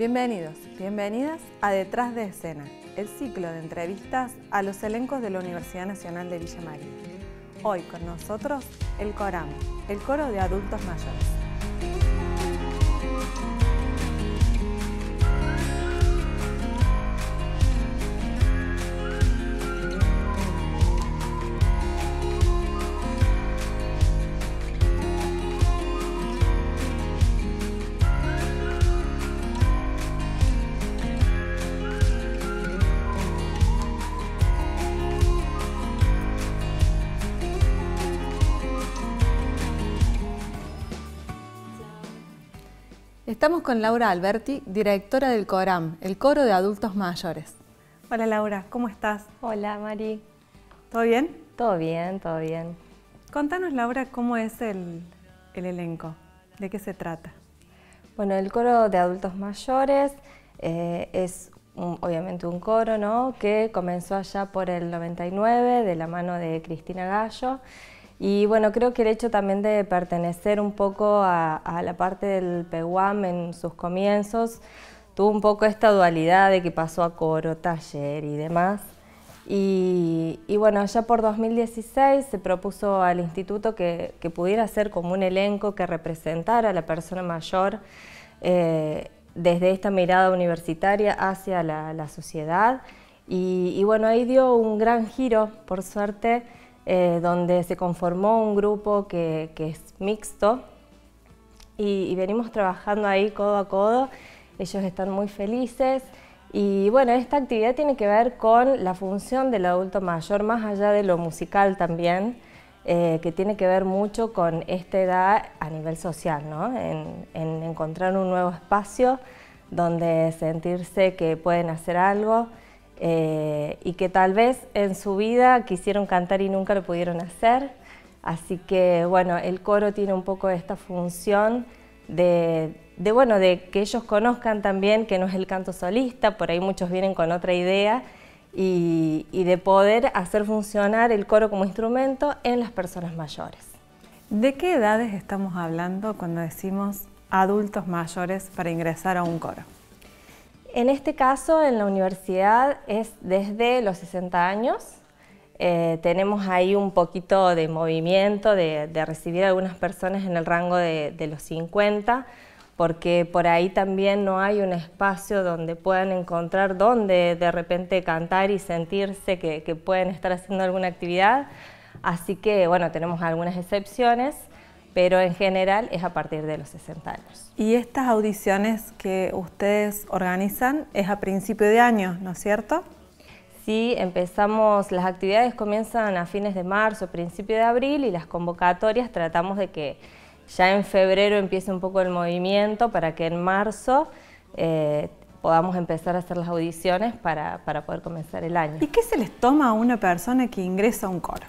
Bienvenidos, bienvenidas a Detrás de Escena, el ciclo de entrevistas a los elencos de la Universidad Nacional de Villa María. Hoy con nosotros el CORAM, el coro de adultos mayores. Estamos con Laura Alberti, directora del CORAM, el coro de adultos mayores. Hola Laura, ¿cómo estás? Hola Mari. ¿Todo bien? Todo bien, todo bien. Contanos Laura cómo es el, elenco, de qué se trata. Bueno, el coro de adultos mayores eh, es obviamente un coro ¿no? que comenzó allá por el 99 de la mano de Cristina Gallo y bueno, creo que el hecho también de pertenecer un poco a, la parte del PEUAM en sus comienzos, tuvo un poco esta dualidad de que pasó a coro, taller y demás. Y, bueno, ya por 2016 se propuso al instituto que, pudiera ser como un elenco que representara a la persona mayor eh, desde esta mirada universitaria hacia la, sociedad. Y, y bueno, ahí dio un gran giro, por suerte, eh, donde se conformó un grupo que, es mixto y, venimos trabajando ahí codo a codo. Ellos están muy felices y bueno, esta actividad tiene que ver con la función del adulto mayor, más allá de lo musical también, eh, que tiene que ver mucho con esta edad a nivel social, ¿no? en, en encontrar un nuevo espacio donde sentirse que pueden hacer algo, eh, y que tal vez en su vida quisieron cantar y nunca lo pudieron hacer. Así que bueno, el coro tiene un poco esta función de, bueno, de que ellos conozcan también que no es el canto solista, por ahí muchos vienen con otra idea, y, y de poder hacer funcionar el coro como instrumento en las personas mayores. ¿De qué edades estamos hablando cuando decimos adultos mayores para ingresar a un coro? En este caso, en la universidad es desde los 60 años. Eh, tenemos ahí un poquito de movimiento, de, recibir a algunas personas en el rango de, los 50, porque por ahí también no hay un espacio donde puedan encontrar donde de repente cantar y sentirse que, que pueden estar haciendo alguna actividad. Así que, bueno, tenemos algunas excepciones pero en general es a partir de los 60 años. Y estas audiciones que ustedes organizan es a principio de año, ¿no es cierto? Sí, empezamos, las actividades comienzan a fines de marzo, principio de abril y las convocatorias tratamos de que ya en febrero empiece un poco el movimiento para que en marzo eh, podamos empezar a hacer las audiciones para, para poder comenzar el año. ¿Y qué se les toma a una persona que ingresa a un coro?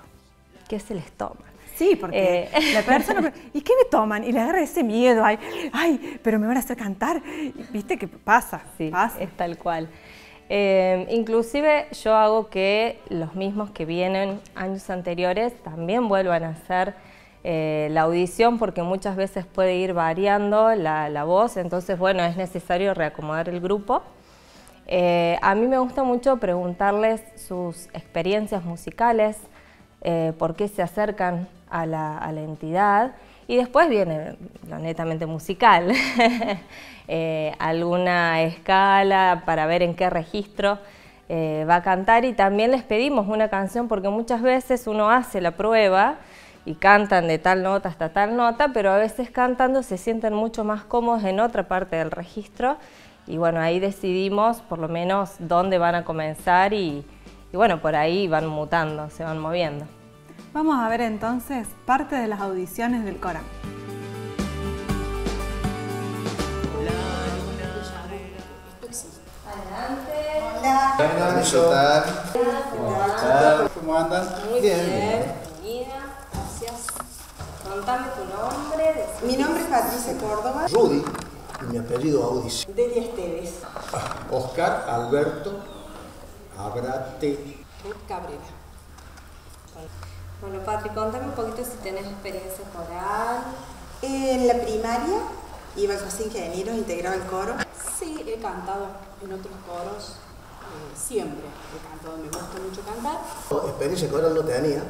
¿Qué se les toma? Sí, porque eh. la persona, ¿y qué me toman? Y le agarra ese miedo, ay, ay, pero me van a hacer cantar. ¿Viste qué pasa? Sí, es tal cual. Eh, inclusive yo hago que los mismos que vienen años anteriores también vuelvan a hacer eh, la audición porque muchas veces puede ir variando la, voz, entonces bueno, es necesario reacomodar el grupo. a mí me gusta mucho preguntarles sus experiencias musicales, por qué se acercan a la, entidad. Y después viene lo netamente musical, eh, alguna escala para ver en qué registro eh, va a cantar y también les pedimos una canción porque muchas veces uno hace la prueba y cantan de tal nota hasta tal nota, pero a veces cantando se sienten mucho más cómodos en otra parte del registro y bueno, ahí decidimos por lo menos dónde van a comenzar y, y bueno, por ahí van mutando, se van moviendo. Vamos a ver entonces parte de las audiciones del Corán. Hola. Hola. Hola. ¿Cómo andan? Muy bien. Bienvenida. Gracias. Contame tu nombre. Mi nombre es Patricia Córdoba. Rudy. Y mi apellido Audición. Delia Esteves. Oscar Alberto Abrate. Cabrera. Bueno, Patri, contame un poquito si tenés experiencia coral. En la primaria iba a los ingenieros, integraba el coro. Sí, he cantado en otros coros eh, siempre. He cantado, me gusta mucho cantar. Experiencia coral no tenía.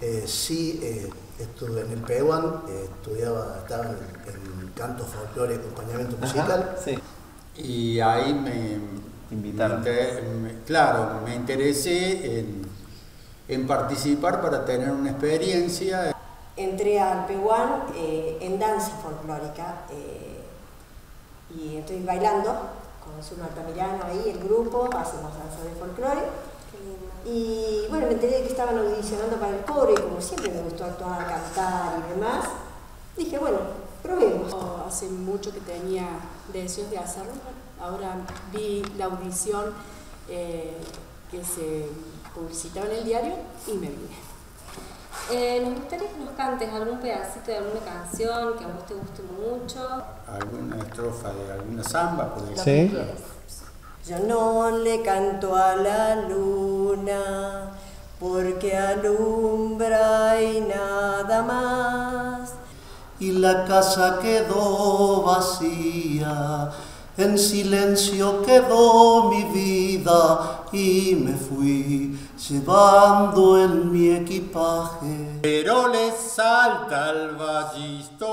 Eh, sí, eh, estuve en el Peguan, eh, estudiaba, estaba en, en canto, folclore y acompañamiento musical. sí. Y ahí me Invitaron. me- me- claro, me interesé en, en participar para tener una experiencia. Entré al Peguán eh, en danza folclórica eh, y estoy bailando con su Altamirano ahí, el grupo, hacemos danza de folclore. Y bueno, me enteré de que estaban audicionando para el coro y como siempre me gustó actuar, cantar y demás, dije, bueno, probemos. Oh, hace mucho que tenía deseos de hacerlo. Ahora vi la audición eh, que se publicitaba en el diario y me vine. Eh, nos gustaría que nos cantes algún pedacito de alguna canción que a vos te guste mucho. Alguna estrofa de alguna samba, por lo ejemplo. Sí. Yo no le canto a la luna porque alumbra y nada más. y la casa quedó vacía. En silencio quedó mi vida y me fui llevando en mi equipaje. Pero le salta al ballisto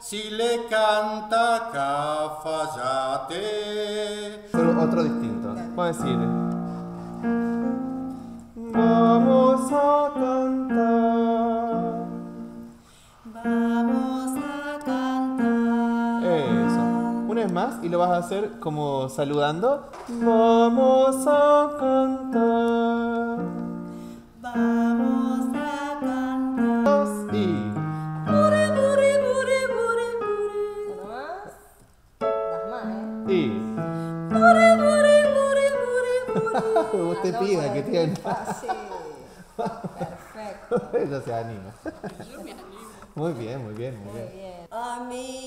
si le canta Cafayate. Otro, otro distinto. Vamos a decir. Vamos a cantar. Vamos vez más y lo vas a hacer como saludando. Vamos a cantar. Vamos a cantar. Y. Bure, bure, bure, bure, bure. Uno más. Das más, ¿eh? Y. Bure, bure, bure, bure, bure. Vos te pida que tiene. Perfecto. Ella se anima. Muy bien, muy bien, muy bien. A mi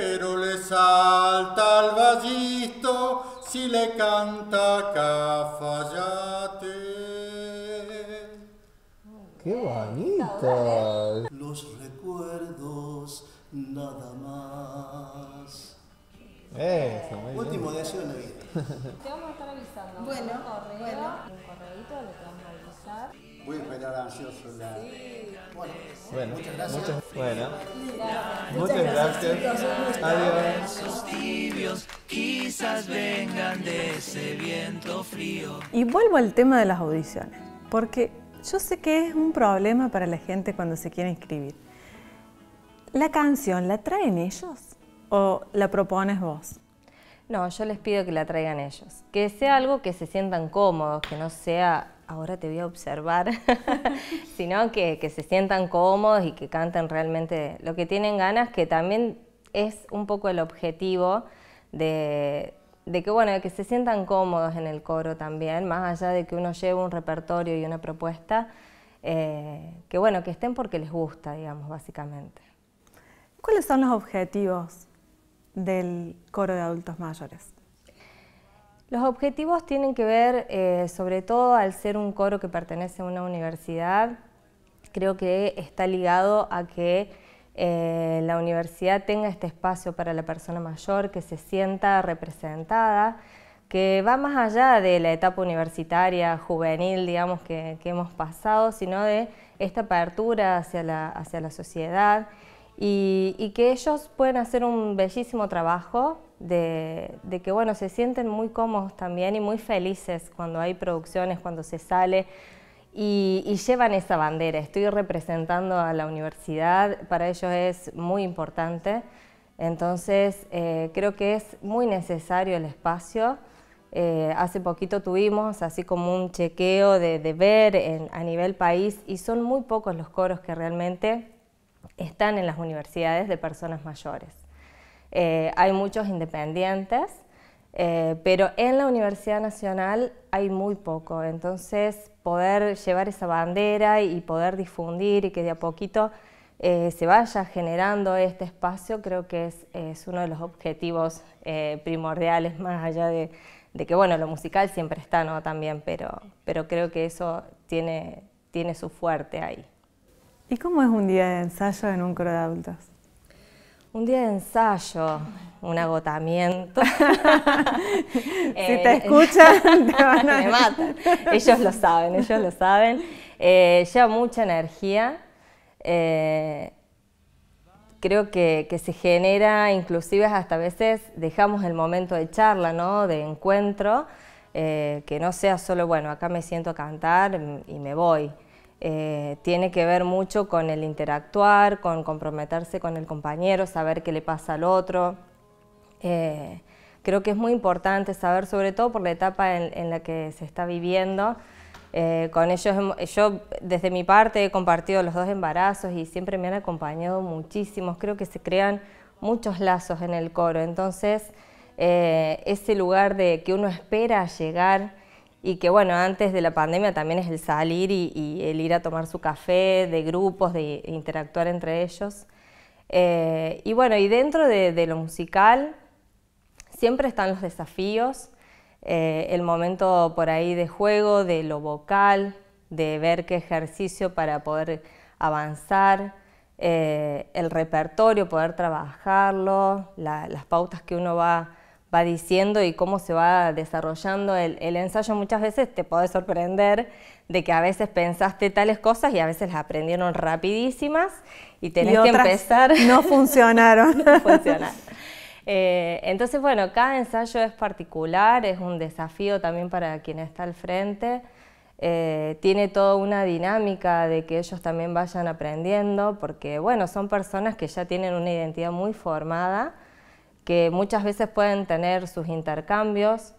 Pero le salta al ballisto si le canta Cafayate. ¡Qué bonito! Los recuerdos nada más. Eso, muy bien. Último deseo en la vida. Te vamos a estar avisando. Bueno, un correo, bueno. un correíto, le vamos a avisar. Voy a esperar ansioso la... Bueno, muchas gracias. bueno, muchas gracias. Adiós. Y vuelvo al tema de las audiciones, porque yo sé que es un problema para la gente cuando se quiere inscribir. ¿La canción la traen ellos o la propones vos? No, yo les pido que la traigan ellos. Que sea algo que se sientan cómodos, que no sea, ahora te voy a observar, sino que, que se sientan cómodos y que canten realmente lo que tienen ganas, que también es un poco el objetivo de, que, bueno, que se sientan cómodos en el coro también, más allá de que uno lleve un repertorio y una propuesta, eh, que bueno, que estén porque les gusta, digamos, básicamente. ¿Cuáles son los objetivos del coro de adultos mayores? Los objetivos tienen que ver, eh, sobre todo al ser un coro que pertenece a una universidad, creo que está ligado a que eh, la universidad tenga este espacio para la persona mayor, que se sienta representada, que va más allá de la etapa universitaria, juvenil, digamos, que, que hemos pasado, sino de esta apertura hacia la, hacia la sociedad y, que ellos pueden hacer un bellísimo trabajo de, que bueno, se sienten muy cómodos también y muy felices cuando hay producciones, cuando se sale y, llevan esa bandera. Estoy representando a la universidad, para ellos es muy importante, entonces eh, creo que es muy necesario el espacio. Eh, hace poquito tuvimos así como un chequeo de, de ver en- a nivel país y son muy pocos los coros que realmente están en las universidades de personas mayores. Eh, hay muchos independientes, eh, pero en la Universidad Nacional hay muy poco. Entonces, poder llevar esa bandera y poder difundir y que de a poquito eh, se vaya generando este espacio, creo que es, es uno de los objetivos primordiales, más allá de, de que bueno, lo musical siempre está, ¿no? También, pero, pero creo que eso tiene, tiene su fuerte ahí. ¿Y cómo es un día de ensayo en un coro de adultos? Un día de ensayo, un agotamiento. si te escuchan, te van a... Me matan. Ellos lo saben, ellos lo saben. Eh, lleva mucha energía. Eh, creo que, que, se genera, inclusive hasta a veces dejamos el momento de charla, ¿no? de encuentro, eh, que no sea solo, bueno, acá me siento a cantar y me voy. Eh, tiene que ver mucho con el interactuar, con comprometerse con el compañero, saber qué le pasa al otro. Eh, creo que es muy importante saber, sobre todo por la etapa en, la que se está viviendo, eh, con ellos, yo desde mi parte he compartido los dos embarazos y siempre me han acompañado muchísimos. Creo que se crean muchos lazos en el coro. Entonces, ese lugar de que uno espera llegar y que bueno, antes de la pandemia también es el salir y, el ir a tomar su café de grupos, de interactuar entre ellos. Eh, y bueno, y dentro de, lo musical siempre están los desafíos, eh, el momento por ahí de juego, de lo vocal, de ver qué ejercicio para poder avanzar, eh, el repertorio, poder trabajarlo, las pautas que uno va va diciendo y cómo se va desarrollando el, ensayo, muchas veces te puede sorprender de que a veces pensaste tales cosas y a veces las aprendieron rapidísimas y tenés que empezar. No funcionaron. no funcionaron. Eh, entonces, bueno, cada ensayo es particular, es un desafío también para quien está al frente. Eh, tiene toda una dinámica de que ellos también vayan aprendiendo, porque bueno, son personas que ya tienen una identidad muy formada, que muchas veces pueden tener sus intercambios,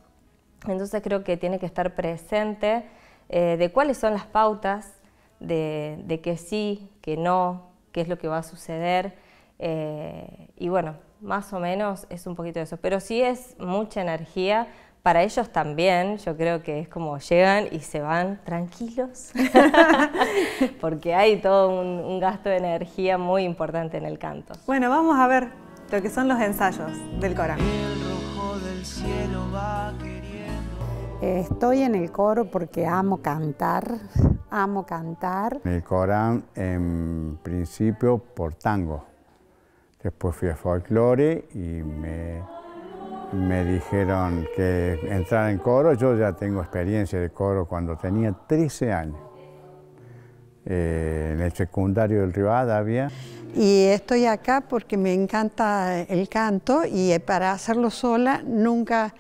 entonces creo que tiene que estar presente eh, de cuáles son las pautas, de, de, que sí, que no, qué es lo que va a suceder, eh, y bueno, más o menos es un poquito de eso, pero sí es mucha energía, para ellos también, yo creo que es como llegan y se van tranquilos, porque hay todo un, un, gasto de energía muy importante en el canto. Bueno, vamos a ver lo que son los ensayos del Corán. Estoy en el coro porque amo cantar, amo cantar. El Corán en principio por tango. Después fui a folclore y me, me dijeron que entrar en coro. Yo ya tengo experiencia de coro cuando tenía 13 años. Eh, en el secundario del Rivadavia. Y estoy acá porque me encanta el canto y para hacerlo sola nunca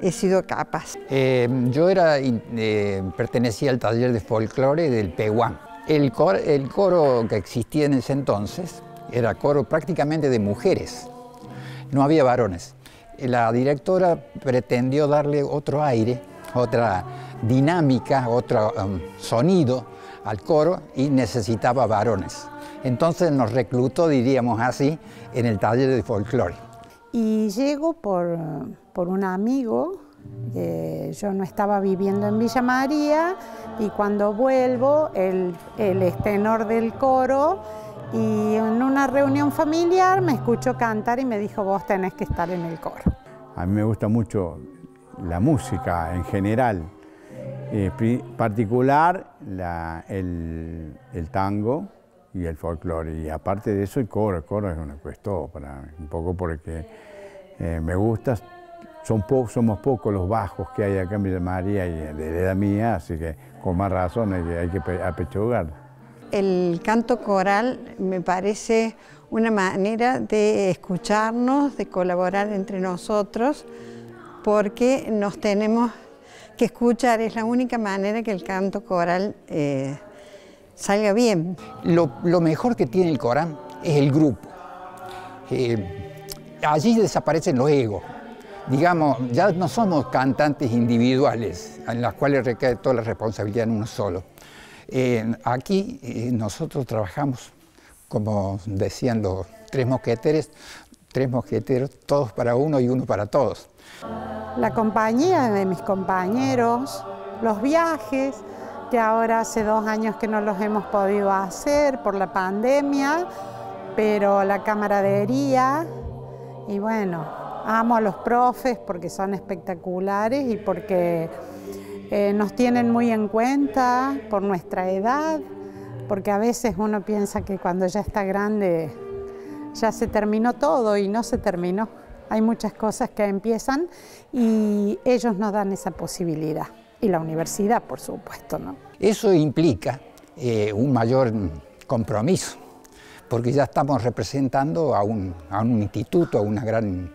he sido capaz. Eh, yo era, eh, pertenecía al taller de folclore del Pehuán. El coro, el coro que existía en ese entonces era coro prácticamente de mujeres, no había varones. La directora pretendió darle otro aire, otra dinámica, otro um, sonido al coro y necesitaba varones. Entonces nos reclutó, diríamos así, en el taller de folclore. Y llego por, por un amigo, yo no estaba viviendo en Villa María, y cuando vuelvo, el, el tenor del coro, y en una reunión familiar me escuchó cantar y me dijo, vos tenés que estar en el coro. A mí me gusta mucho la música en general, en eh, particular el, el tango, y el folclore. Y aparte de eso, el coro. El coro es una cuestión para mí, un poco porque eh, me gusta. Son somos pocos los bajos que hay acá en Villa María y de la edad mía, así que con más razón hay que, hay apechugar. El canto coral me parece una manera de escucharnos, de colaborar entre nosotros, porque nos tenemos que escuchar, es la única manera que el canto coral eh, salga bien. Lo, mejor que tiene el Corán es el grupo. Eh, allí desaparecen los egos. Digamos, ya no somos cantantes individuales en las cuales recae toda la responsabilidad en uno solo. Eh, aquí eh, nosotros trabajamos, como decían los tres mosqueteros, tres mosqueteros, todos para uno y uno para todos. La compañía de mis compañeros, los viajes, que ahora hace dos años que no los hemos podido hacer por la pandemia, pero la camaradería y bueno, amo a los profes porque son espectaculares y porque eh, nos tienen muy en cuenta por nuestra edad, porque a veces uno piensa que cuando ya está grande ya se terminó todo y no se terminó. Hay muchas cosas que empiezan y ellos nos dan esa posibilidad. Y la universidad, por supuesto, ¿no? Eso implica eh, un mayor compromiso, porque ya estamos representando a un, instituto, a una gran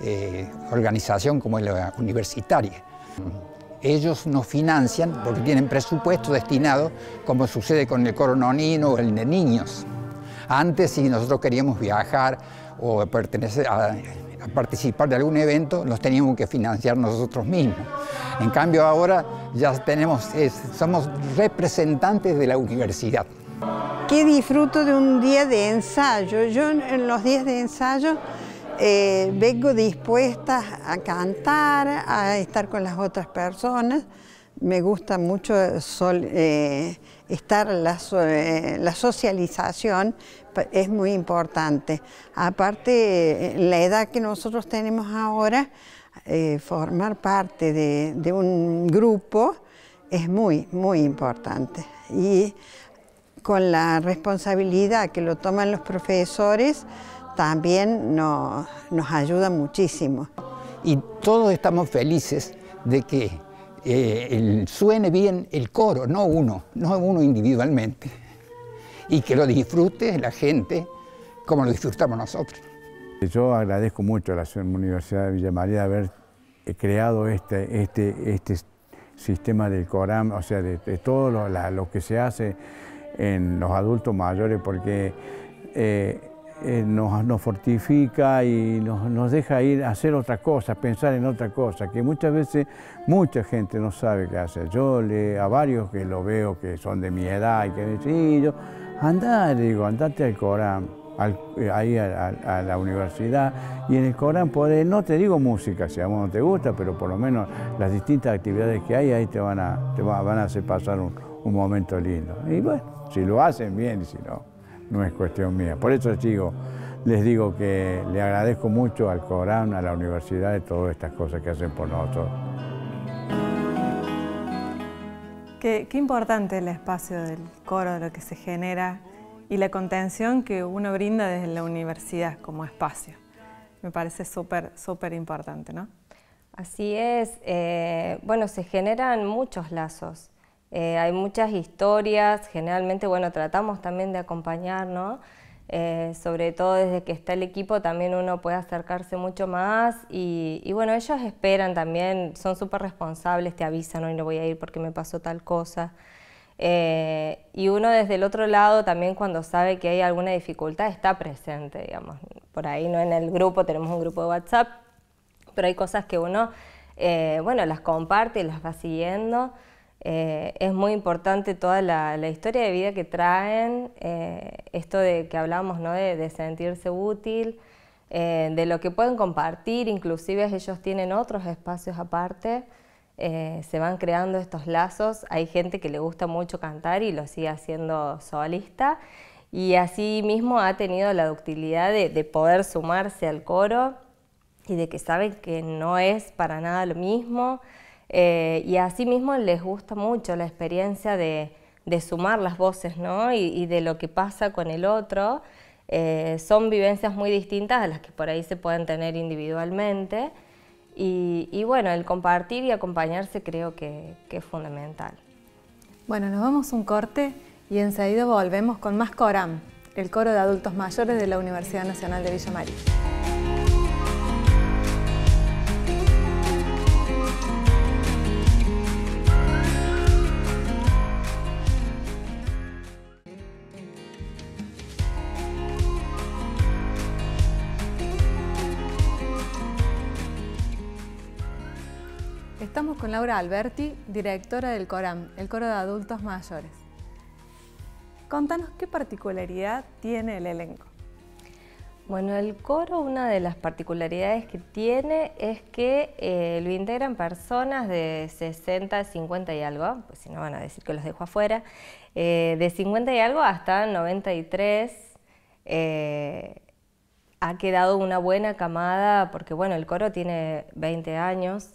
eh, organización como la universitaria. Ellos nos financian porque tienen presupuesto destinado, como sucede con el coro nonino o el de niños. Antes, si nosotros queríamos viajar o pertenecer a, participar de algún evento, los teníamos que financiar nosotros mismos. En cambio, ahora ya tenemos, somos representantes de la universidad. ¿Qué disfruto de un día de ensayo? Yo en los días de ensayo eh, vengo dispuesta a cantar, a estar con las otras personas. Me gusta mucho eh, estar la, eh, la socialización, es muy importante. Aparte, la edad que nosotros tenemos ahora, formar parte de, de, un grupo es muy, muy importante. Y con la responsabilidad que lo toman los profesores, también nos ayuda muchísimo. Y todos estamos felices de que eh, suene bien el coro, no uno, no uno individualmente. Y que lo disfrute la gente como lo disfrutamos nosotros. Yo agradezco mucho a la Universidad de Villa María de haber eh, creado este, este, este sistema del Corán, o sea, de, todo lo, que se hace en los adultos mayores, porque eh, eh, nos, fortifica y nos, deja ir a hacer otra cosa, pensar en otra cosa, que muchas veces mucha gente no sabe qué hacer. Yo le, a varios que lo veo que son de mi edad y que dicen, sí, yo, andá, digo, andate al Corán, eh, ahí a, la universidad, y en el Corán no te digo música, si a vos no te gusta, pero por lo menos las distintas actividades que hay, ahí te van a, te van a hacer pasar un, momento lindo. Y bueno, si lo hacen bien si no no es cuestión mía. Por eso digo, les digo que le agradezco mucho al Corán, a la universidad, de todas estas cosas que hacen por nosotros. Qué, importante el espacio del coro, lo que se genera y la contención que uno brinda desde la universidad como espacio. Me parece súper, súper importante, ¿no? Así es. Eh, bueno, se generan muchos lazos. Eh, hay muchas historias, generalmente, bueno, tratamos también de acompañar, ¿no? Eh, sobre todo desde que está el equipo también uno puede acercarse mucho más y, bueno, ellos esperan también, son súper responsables, te avisan, hoy no voy a ir porque me pasó tal cosa. Eh, y uno desde el otro lado también cuando sabe que hay alguna dificultad está presente, digamos. Por ahí no en el grupo, tenemos un grupo de WhatsApp, pero hay cosas que uno, bueno, las comparte y las va siguiendo. Eh, es muy importante toda la, historia de vida que traen, eh, esto de que hablamos ¿no? de, sentirse útil, eh, de lo que pueden compartir, inclusive ellos tienen otros espacios aparte, se van creando estos lazos, hay gente que le gusta mucho cantar y lo sigue haciendo solista y así mismo ha tenido la ductilidad de, de poder sumarse al coro y de que saben que no es para nada lo mismo, eh, y asimismo les gusta mucho la experiencia de, sumar las voces ¿no? y, de lo que pasa con el otro. Eh, son vivencias muy distintas a las que por ahí se pueden tener individualmente. Y, bueno, el compartir y acompañarse creo que, que es fundamental. Bueno, nos vamos un corte y enseguida volvemos con más CORAM, el coro de adultos mayores de la Universidad Nacional de Villa María. Laura Alberti, directora del CORAM, el Coro de Adultos Mayores. Contanos qué particularidad tiene el elenco. Bueno, el coro, una de las particularidades que tiene es que eh, lo integran personas de 60, 50 y algo, pues si no van a decir que los dejo afuera, eh, de 50 y algo hasta 93. ha quedado una buena camada, porque bueno, el coro tiene 20 años,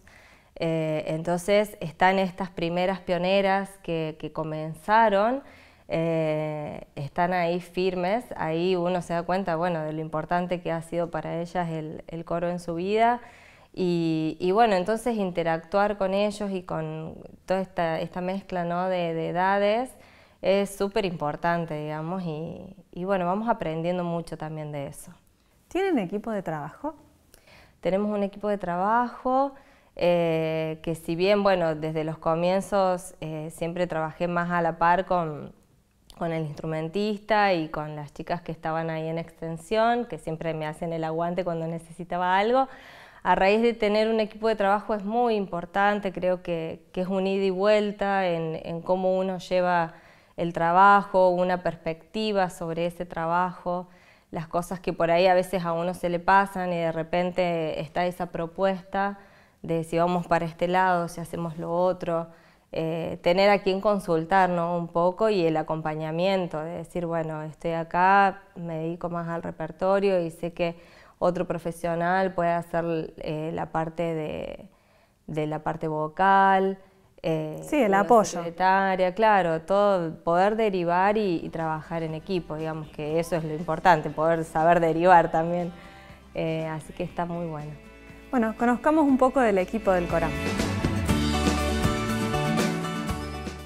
eh, entonces están estas primeras pioneras que, comenzaron, eh, están ahí firmes, ahí uno se da cuenta bueno, de lo importante que ha sido para ellas el, coro en su vida. Y, bueno, entonces interactuar con ellos y con toda esta, mezcla ¿no? de, edades es súper importante, digamos, y, y bueno, vamos aprendiendo mucho también de eso. ¿Tienen equipo de trabajo? Tenemos un equipo de trabajo, eh, que si bien, bueno, desde los comienzos eh, siempre trabajé más a la par con, con, el instrumentista y con las chicas que estaban ahí en extensión, que siempre me hacen el aguante cuando necesitaba algo. A raíz de tener un equipo de trabajo es muy importante, creo que, que es un ida y vuelta en, en cómo uno lleva el trabajo, una perspectiva sobre ese trabajo las cosas que por ahí a veces a uno se le pasan y de repente está esa propuesta de si vamos para este lado, si hacemos lo otro, eh, tener a quien consultar un poco y el acompañamiento, de decir, bueno, estoy acá, me dedico más al repertorio y sé que otro profesional puede hacer eh, la parte de, de, la parte vocal. Eh, sí, el apoyo. Secretaria, claro, todo, poder derivar y, trabajar en equipo, digamos que eso es lo importante, poder saber derivar también. así que está muy bueno. Bueno, conozcamos un poco del equipo del Coram.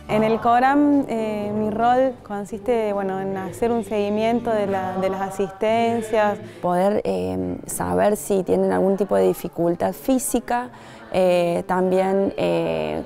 En el Coram eh, mi rol consiste bueno, en hacer un seguimiento de, las asistencias. Poder eh, saber si tienen algún tipo de dificultad física, eh, también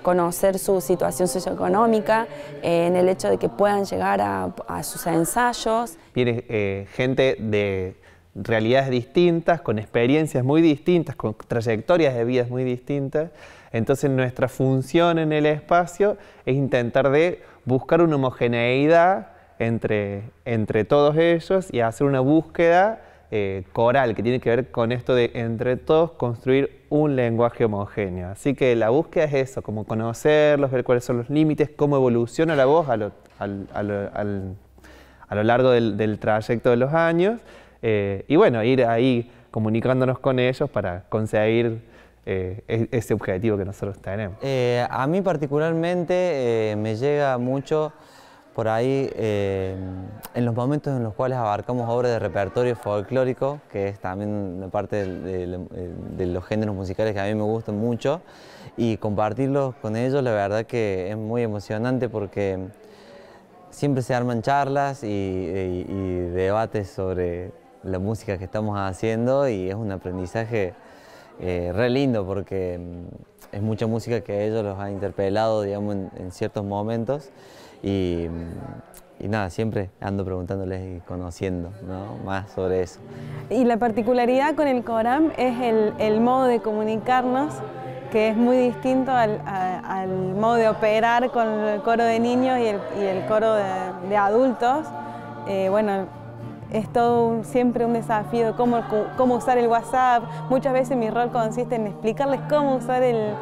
conocer su situación socioeconómica, en el hecho de que puedan llegar a, a sus ensayos. Viene gente de realidades distintas, con experiencias muy distintas, con trayectorias de vidas muy distintas. Entonces nuestra función en el espacio es intentar de buscar una homogeneidad entre, entre todos ellos y hacer una búsqueda eh, coral que tiene que ver con esto de entre todos construir un lenguaje homogéneo. Así que la búsqueda es eso, como conocerlos, ver cuáles son los límites, cómo evoluciona la voz a lo, largo del, del trayecto de los años eh, y bueno, ir ahí comunicándonos con ellos para conseguir eh, e-, ese objetivo que nosotros tenemos. Eh, a mí particularmente me llega mucho por ahí en los momentos en los cuales abarcamos obras de repertorio folclórico, que es también parte de, los géneros musicales que a mí me gustan mucho, y compartirlos con ellos la verdad que es muy emocionante porque siempre se arman charlas y debates sobre la música que estamos haciendo y es un aprendizaje eh, re lindo porque mm, es mucha música que ellos los han interpelado digamos, en, ciertos momentos y, mm, y, nada, siempre ando preguntándoles y conociendo más sobre eso. Y la particularidad con el Coram es el, el modo de comunicarnos que es muy distinto al, modo de operar con el coro de niños y el, y el coro de, de adultos. Eh, bueno, es todo siempre un desafío, cómo, cómo usar el WhatsApp. Muchas veces mi rol consiste en explicarles cómo usar el,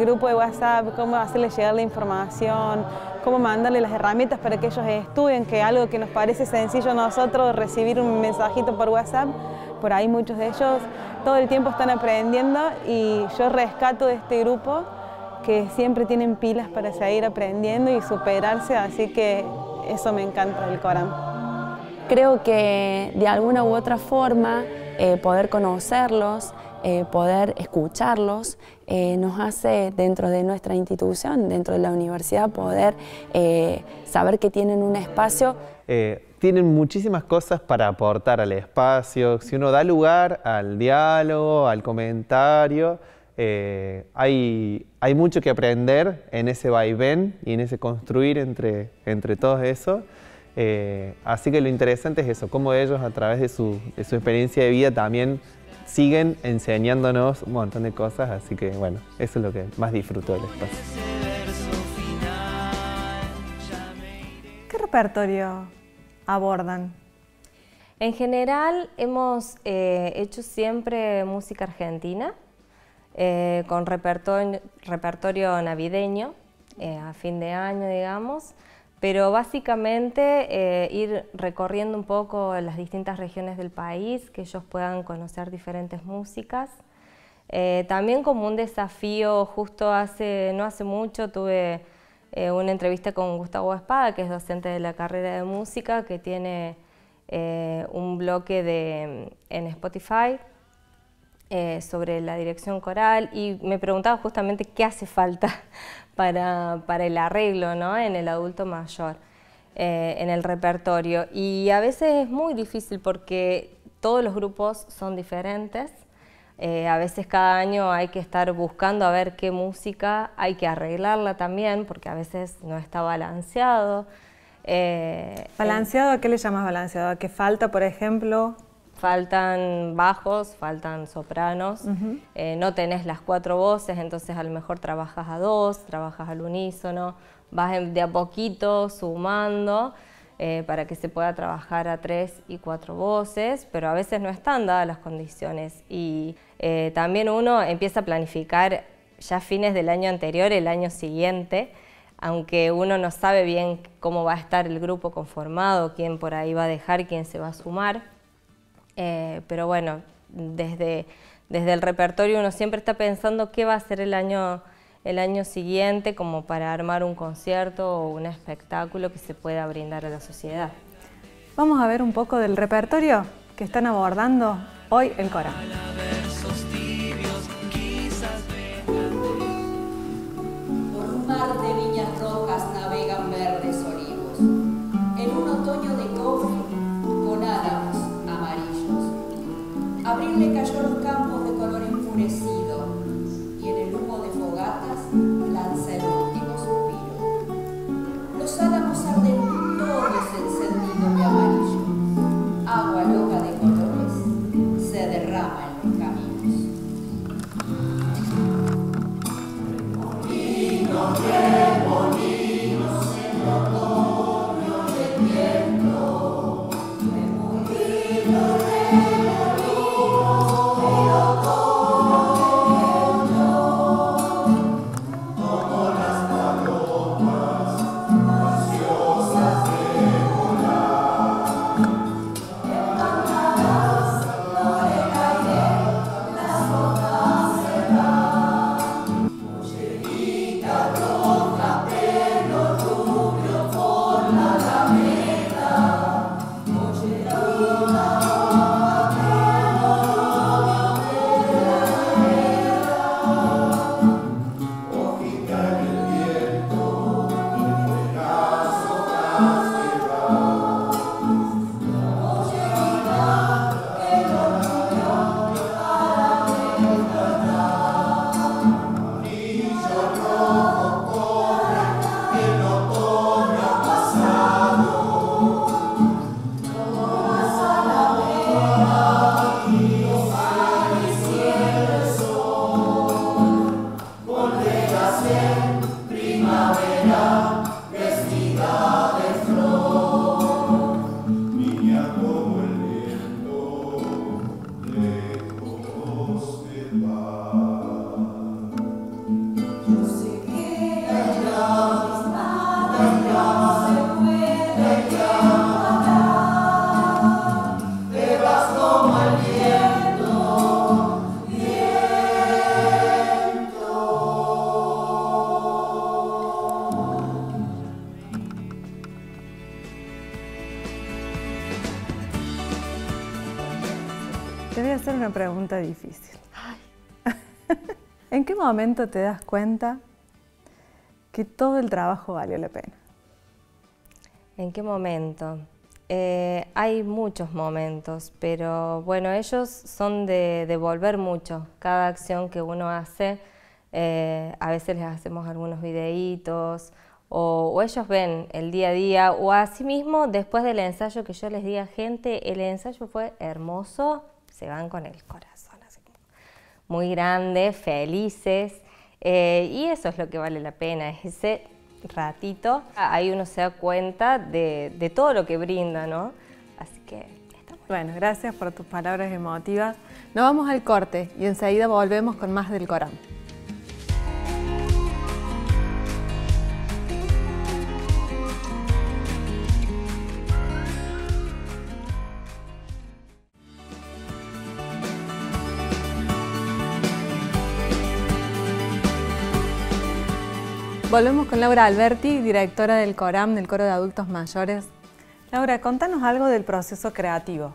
grupo de WhatsApp, cómo hacerles llegar la información, cómo mandarles las herramientas para que ellos estudien, que algo que nos parece sencillo a nosotros, recibir un mensajito por WhatsApp, por ahí muchos de ellos todo el tiempo están aprendiendo y yo rescato de este grupo que siempre tienen pilas para seguir aprendiendo y superarse, así que eso me encanta del Corán. Creo que de alguna u otra forma eh, poder conocerlos, eh, poder escucharlos, eh, nos hace dentro de nuestra institución, dentro de la universidad, poder saber que tienen un espacio. tienen muchísimas cosas para aportar al espacio. Si uno da lugar al diálogo, al comentario, hay, mucho que aprender en ese vaivén y en ese construir entre, entre todos eso. Eh, así que lo interesante es eso, cómo ellos a través de su, experiencia de vida también siguen enseñándonos un montón de cosas, así que bueno, eso es lo que más disfruto del espacio. ¿Qué repertorio abordan? En general hemos eh, hecho siempre música argentina, eh, con repertorio, repertorio navideño, a fin de año digamos, pero básicamente eh, ir recorriendo un poco las distintas regiones del país, que ellos puedan conocer diferentes músicas. Eh, también como un desafío, justo hace, no hace mucho tuve eh, una entrevista con Gustavo Espada, que es docente de la carrera de música, que tiene un bloque de, en Spotify sobre la dirección coral y me preguntaba justamente qué hace falta para, para el arreglo ¿no? en el adulto mayor, eh, en el repertorio. Y a veces es muy difícil porque todos los grupos son diferentes. Eh, a veces cada año hay que estar buscando a ver qué música hay que arreglarla también, porque a veces no está balanceado. Eh, ¿Balanceado a qué le llamas balanceado? ¿A qué falta, por ejemplo? Faltan bajos, faltan sopranos, eh, no tenés las cuatro voces, entonces a lo mejor trabajas a dos, trabajas al unísono, vas de a poquito sumando eh, para que se pueda trabajar a tres y cuatro voces, pero a veces no están dadas las condiciones. Y eh, también uno empieza a planificar ya fines del año anterior, el año siguiente, aunque uno no sabe bien cómo va a estar el grupo conformado, quién por ahí va a dejar, quién se va a sumar. Eh, pero bueno, desde, desde el repertorio uno siempre está pensando qué va a ser el año, el año siguiente como para armar un concierto o un espectáculo que se pueda brindar a la sociedad. Vamos a ver un poco del repertorio que están abordando hoy en Cora. ¿En qué momento te das cuenta que todo el trabajo valió la pena? ¿En qué momento? Eh, hay muchos momentos, pero bueno, ellos son de devolver mucho. Cada acción que uno hace, eh, a veces les hacemos algunos videitos, o, ellos ven el día a día, o asimismo, después del ensayo que yo les diga, gente, el ensayo fue hermoso, se van con el corazón muy grande, felices, eh, y eso es lo que vale la pena, es ese ratito, ahí uno se da cuenta de, de todo lo que brinda, ¿no? Así que está muy Bueno, gracias por tus palabras emotivas. Nos vamos al corte y enseguida volvemos con más del Corán. Volvemos con Laura Alberti, directora del CORAM, del Coro de Adultos Mayores. Laura, contanos algo del proceso creativo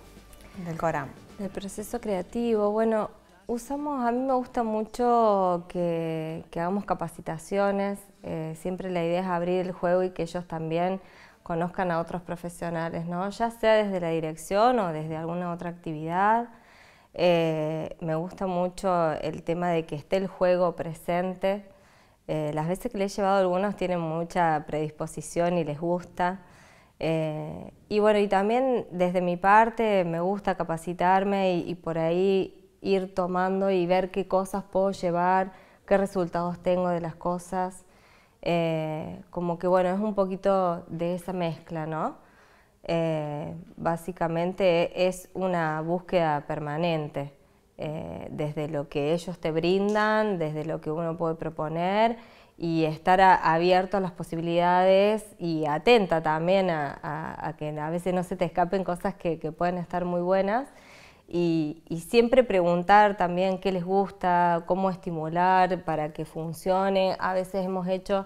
del CORAM. Del proceso creativo, bueno, usamos, a mí me gusta mucho que, hagamos capacitaciones, eh, siempre la idea es abrir el juego y que ellos también conozcan a otros profesionales, ¿no? ya sea desde la dirección o desde alguna otra actividad. Eh, me gusta mucho el tema de que esté el juego presente. Eh, las veces que le he llevado algunos tienen mucha predisposición y les gusta. Eh, y bueno, y también desde mi parte me gusta capacitarme y, por ahí ir tomando y ver qué cosas puedo llevar, qué resultados tengo de las cosas. Eh, como que bueno, es un poquito de esa mezcla, ¿no? básicamente es una búsqueda permanente. Eh, desde lo que ellos te brindan, desde lo que uno puede proponer y estar abierto a las posibilidades y atenta también a, que a veces no se te escapen cosas que, pueden estar muy buenas y, siempre preguntar también qué les gusta, cómo estimular para que funcione. A veces hemos hecho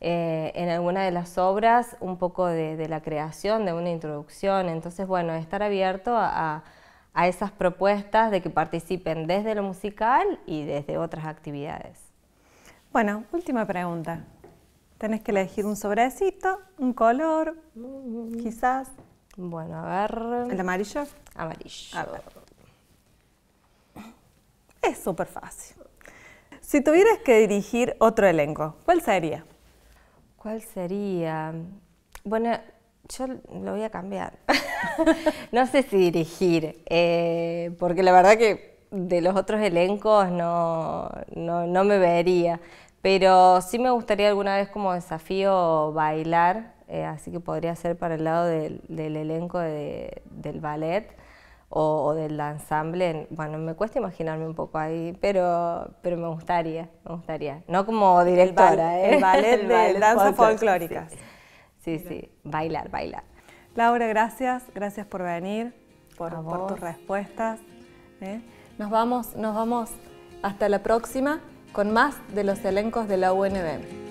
eh, en alguna de las obras un poco de, la creación, de una introducción, entonces bueno, estar abierto a a esas propuestas de que participen desde lo musical y desde otras actividades. Bueno, última pregunta. Tenés que elegir un sobrecito, un color, quizás. Bueno, a ver. ¿El amarillo? Amarillo. A ver. Es súper fácil. Si tuvieras que dirigir otro elenco, ¿cuál sería? ¿Cuál sería? Bueno, yo lo voy a cambiar. no sé si dirigir, eh, porque la verdad que de los otros elencos no, no, me vería, pero sí me gustaría alguna vez como desafío bailar, eh, así que podría ser para el lado del, elenco del ballet o, del ensamble. Bueno, me cuesta imaginarme un poco ahí, pero, pero me gustaría, me gustaría. No como directora, el, ballet de danzas folclóricas. Sí, sí, bailar, bailar. Laura, gracias, gracias por venir, por, tus respuestas. ¿eh? Nos, vamos, nos vamos hasta la próxima con más de los elencos de la UNB.